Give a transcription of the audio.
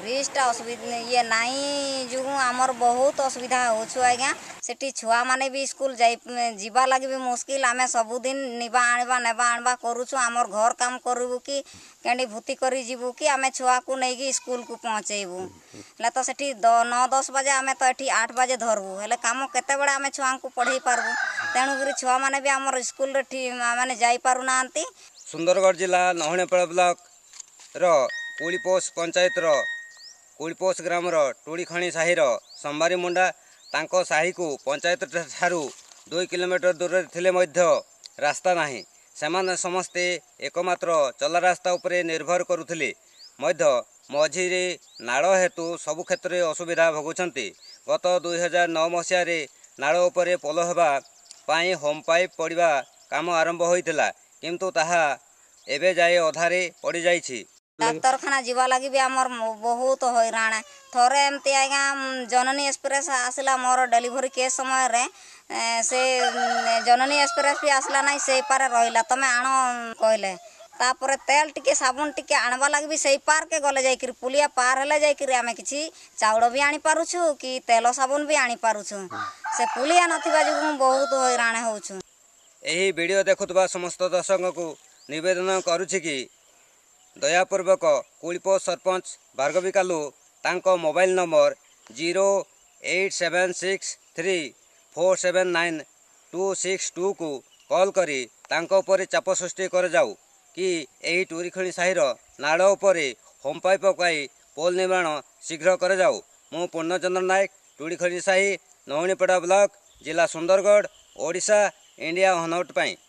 ब्रिजटा असुविधा ये नाई जो आम बहुत असुविधा होज्ञा से छुआ मैंने भी स्कूल जावा लगे भी मुस्किल आम सबुदिन नवा आनवा नवा आनवा करुचु आम घर काम करूँ कि कैंडी भूति करू कि आम छुआ को लेकिन स्कूल को पहुँचेबू है तो से नौ दस बजे आम तो ये आठ बजे धरवू हेल्ले कम केत छुआ पढ़े पार्बु तेणुक छुआ मैंने भी आम स्कूल मैंने जापार ना सुंदरगढ़ जिला नहणीपाड़ ब्लक र कूलीपोष पंचायत କୁଳପୋଷ ଗ୍ରାମର ଟୁଡ଼ିଖଣି ସାହିର ସମ୍ବାରୀ ମୁଣ୍ଡା ତାଙ୍କ ସାହିକୁ ପଞ୍ଚାୟତଠାରୁ ଦୁଇ କିଲୋମିଟର ଦୂରରେ ଥିଲେ ମଧ୍ୟ ରାସ୍ତା ନାହିଁ ସେମାନେ ସମସ୍ତେ ଏକମାତ୍ର ଚଲା ରାସ୍ତା ଉପରେ ନିର୍ଭର କରୁଥିଲେ ମଧ୍ୟ ମଝିରେ ନାଳ ହେତୁ ସବୁ କ୍ଷେତ୍ରରେ ଅସୁବିଧା ଭୋଗୁଛନ୍ତି ଗତ ଦୁଇହଜାର ନଅ ମସିହାରେ ନାଳ ଉପରେ ପୋଲ ହେବା ପାଇଁ ହୋମ୍ ପାଇପ୍ ପଡ଼ିବା କାମ ଆରମ୍ଭ ହୋଇଥିଲା କିନ୍ତୁ ତାହା ଏବେ ଯାଏ ଅଧାରେ ପଡ଼ିଯାଇଛି ଡାକ୍ତରଖାନା ଯିବା ଲାଗି ବି ଆମର ବହୁତ ହଇରାଣ ଥରେ ଏମିତି ଆଜ୍ଞା ଜନନୀ ଏକ୍ସପ୍ରେସ୍ ଆସିଲା ମୋର ଡେଲିଭରି କେସ୍ ସମୟରେ ସେ ଜନନୀ ଏକ୍ସପ୍ରେସ୍ ବି ଆସିଲା ନାହିଁ ସେଇପାରେ ରହିଲା ତମେ ଆଣ କହିଲେ ତାପରେ ତେଲ ଟିକେ ସାବୁନ ଟିକେ ଆଣବା ଲାଗି ବି ସେଇ ପାର୍କେ ଗଲେ ଯାଇକିରି ପୁଲିଆ ପାର ହେଲେ ଯାଇକିରି ଆମେ କିଛି ଚାଉଳ ବି ଆଣିପାରୁଛୁ କି ତେଲ ସାବୁନ ବି ଆଣିପାରୁଛୁ ସେ ପୁଲିଆ ନଥିବା ଯୋଗୁଁ ବହୁତ ହଇରାଣ ହେଉଛୁ ଏହି ଭିଡ଼ିଓ ଦେଖୁଥିବା ସମସ୍ତ ଦର୍ଶକଙ୍କୁ ନିବେଦନ କରୁଛି କି ଦୟାପୂର୍ବକ କୁଳିପ ସରପଞ୍ଚ ଭାର୍ଗବୀ କାଲୁ ତାଙ୍କ mobile number zero eight seven six three four seven nine two six ଟୁକୁ କଲ୍ କରି ତାଙ୍କ ଉପରେ ଚାପ ସୃଷ୍ଟି କରାଯାଉ କି ଏହି ଟୁରି ଖଣି ସାହିର ନାଳ ଉପରେ ହୋମ୍ପାଇ ପକାଇ ପୋଲ ନିର୍ମାଣ ଶୀଘ୍ର କରାଯାଉ ମୁଁ ପୂର୍ଣ୍ଣଚନ୍ଦ୍ର ନାୟକ ଟୁଡ଼ିଖଣି ସାହି ନଉଣିପଡ଼ା ବ୍ଲକ ଜିଲ୍ଲା ସୁନ୍ଦରଗଡ଼ ଓଡ଼ିଶା ଇଣ୍ଡିଆ ଅନଆଉଟ୍ ପାଇଁ